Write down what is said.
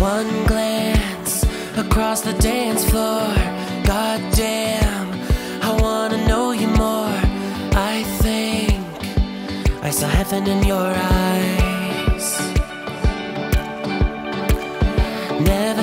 One glance across the dance floor. God damn, I wanna know you more. I think I saw heaven in your eyes. Never